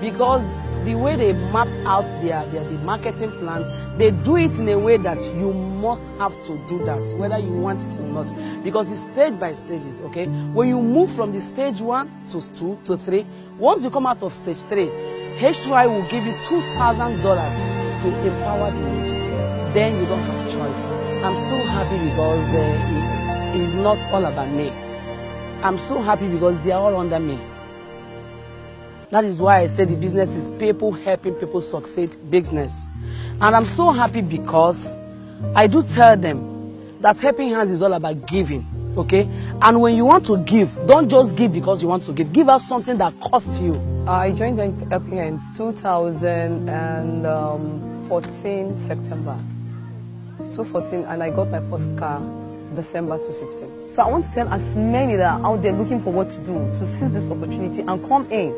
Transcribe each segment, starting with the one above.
because the way they mapped out their, their the marketing plan, they do it in a way that you must have to do that, whether you want it or not, because it's stage by stages. Okay, when you move from the stage one to two to three, once you come out of stage three, H2I will give you two thousand dollars to empower the youth. Then you don't have choice. I'm so happy because uh, it is not all about me. I'm so happy because they are all under me. That is why I say the business is people helping people succeed business. And I'm so happy because I do tell them that helping hands is all about giving. Okay? And when you want to give, don't just give because you want to give. Give us something that costs you. I joined Helping Hands 2014 September. 2014 and I got my first car December 2015. So I want to tell as many that are out there looking for what to do to seize this opportunity and come in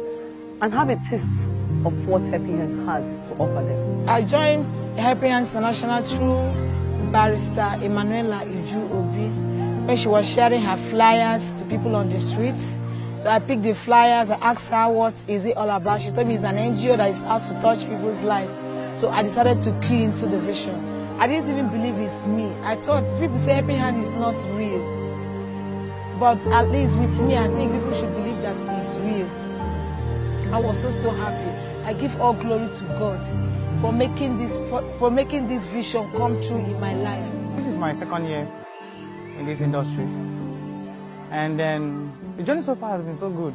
and have a taste of what Helping Hands has to offer them. I joined Helping Hands International through barrister Emanuela Iju Obi when she was sharing her flyers to people on the streets. So I picked the flyers, I asked her what is it all about. She told me it's an NGO that is out to touch people's life. So I decided to key into the vision. I didn't even believe it's me. I thought people say Helping Hand is not real. But at least with me, I think people should believe that it's real. I was so, so happy. I give all glory to God for making this, for making this vision come true in my life. This is my second year in this industry. And then the journey so far has been so good.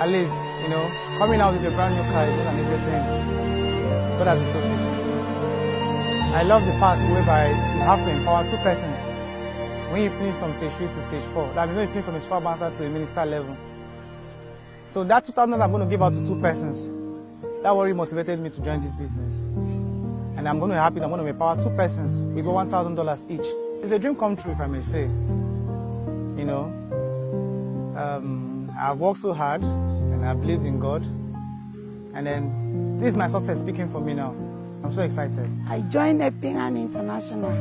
At least, you know, coming out with a brand new car is not an easy thing. God has been so faithful. I love the part whereby you have to empower two persons. When you finish from stage three to stage four, that means when you finish from a super bouncer to a minister level. So that 2,000 I'm going to give out to two persons. That really motivated me to join this business. And I'm going to be happy I'm going to empower two persons with $1,000 each. It's a dream come true, if I may say. You know, um, I've worked so hard and I've believed in God. And then this is my success speaking for me now. I'm so excited. I joined Helping Hand International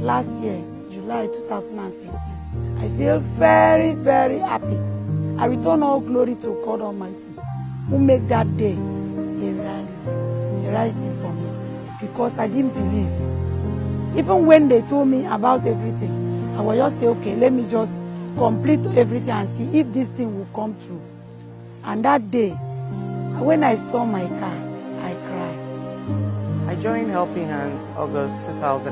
last year, July 2015. I feel very, very happy. I return all glory to God Almighty, who made that day a reality, a reality for me, because I didn't believe. Even when they told me about everything, I was just say, okay, let me just complete everything and see if this thing will come true. And that day, when I saw my car, I cried. I joined Helping Hands August 2000.